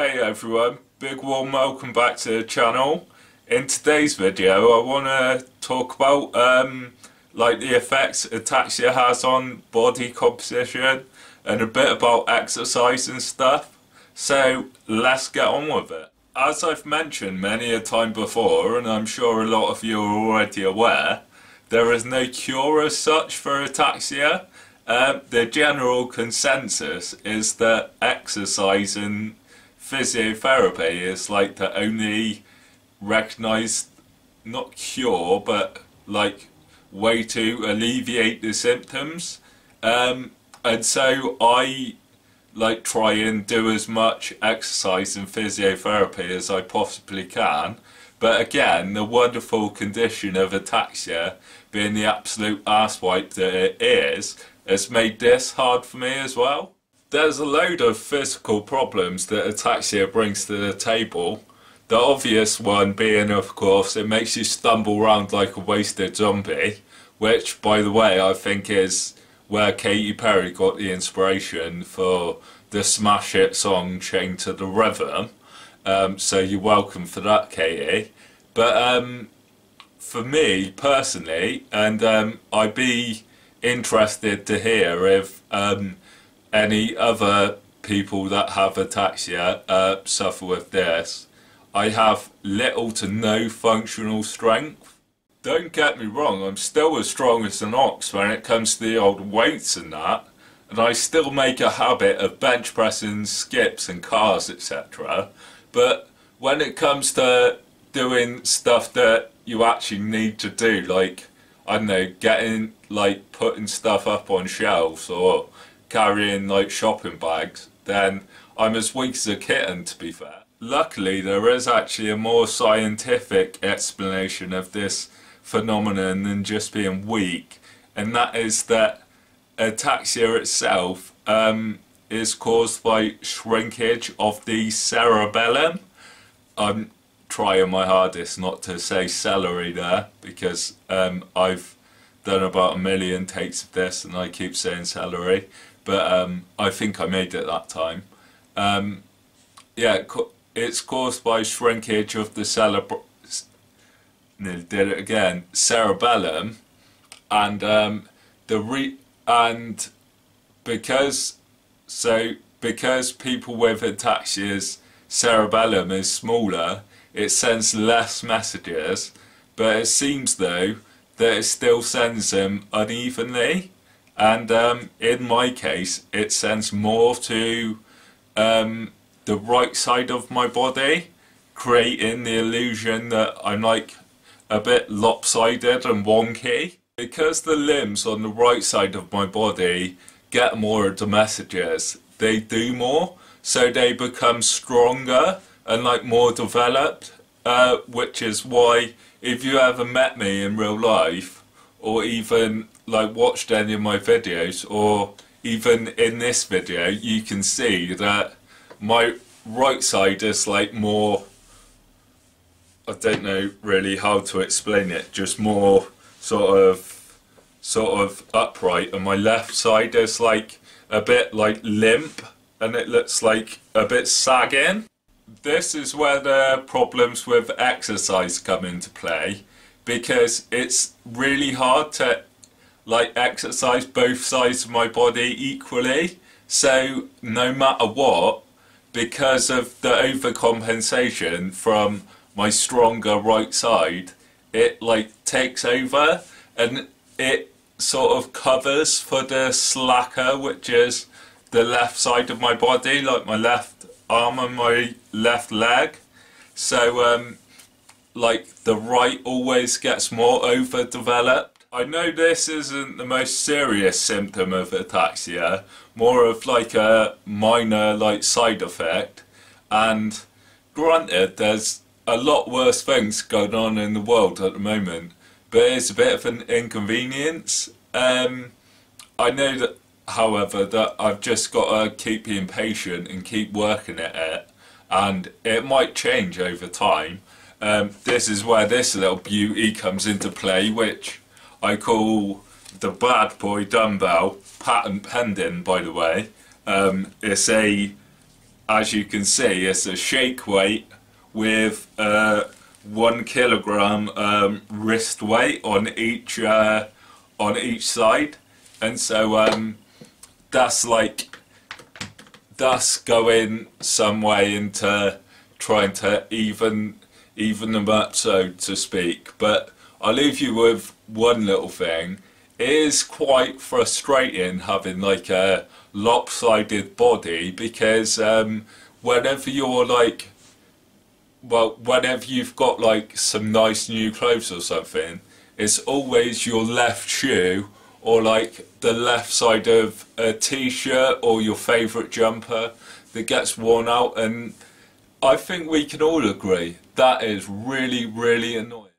Hey everyone, big warm welcome back to the channel. In today's video I want to talk about um, like the effects ataxia has on body composition and a bit about exercise and stuff. So let's get on with it. As I've mentioned many a time before and I'm sure a lot of you are already aware, there is no cure as such for ataxia. Um, the general consensus is that exercise and physiotherapy is like the only recognized, not cure, but like way to alleviate the symptoms. Um, and so I like try and do as much exercise and physiotherapy as I possibly can. But again, the wonderful condition of ataxia, being the absolute asswipe that it is, has made this hard for me as well. There's a load of physical problems that ataxia brings to the table. The obvious one being, of course, it makes you stumble around like a wasted zombie, which, by the way, I think is where Katy Perry got the inspiration for the smash hit song Chained to the Rhythm. Um, so you're welcome for that, Katy. But um, for me personally, and um, I'd be interested to hear if um, any other people that have ataxia uh, suffer with this. I have little to no functional strength. Don't get me wrong, I'm still as strong as an ox when it comes to the old weights and that, and I still make a habit of bench pressing skips and cars, etc. But when it comes to doing stuff that you actually need to do, like, I don't know, getting, like, putting stuff up on shelves or carrying, like, shopping bags, then I'm as weak as a kitten, to be fair. Luckily, there is actually a more scientific explanation of this phenomenon than just being weak, and that is that ataxia itself um, is caused by shrinkage of the cerebellum. I'm trying my hardest not to say celery there because um, I've done about a million takes of this and I keep saying celery, but um, I think I made it that time. Um, yeah, it's caused by shrinkage of the cerebellum did it again, cerebellum, and um, the re and because so because people with ataxia's cerebellum is smaller, it sends less messages, but it seems though that it still sends them unevenly, and um, in my case, it sends more to um, the right side of my body, creating the illusion that I'm like a bit lopsided and wonky. Because the limbs on the right side of my body get more of the messages, they do more, so they become stronger and like more developed, uh, which is why if you ever met me in real life, or even like watched any of my videos, or even in this video, you can see that my right side is like more I don't know really how to explain it. Just more sort of sort of upright, and my left side is like a bit like limp, and it looks like a bit sagging. This is where the problems with exercise come into play because it's really hard to like exercise both sides of my body equally. So no matter what, because of the overcompensation from my stronger right side, it like takes over and it sort of covers for the slacker, which is the left side of my body, like my left arm and my left leg. So, um, like the right always gets more overdeveloped. I know this isn't the most serious symptom of ataxia, more of like a minor like side effect. And granted, there's a lot worse things going on in the world at the moment, but it's a bit of an inconvenience. Um, I know that, however, that I've just got to keep being patient and keep working at it, and it might change over time. Um, this is where this little beauty comes into play, which I call the Bad Boy Dumbbell, patent pending, by the way. Um, it's a as you can see, it's a shake weight with uh, one kilogram um, wrist weight on each uh, on each side, and so um, that's like that's going some way into trying to even even them up, so to speak. But I'll leave you with one little thing. It is quite frustrating having like a lopsided body because um, whenever you're like well, whenever you've got like some nice new clothes or something, it's always your left shoe or like the left side of a t-shirt or your favourite jumper that gets worn out and I think we can all agree that is really really annoying.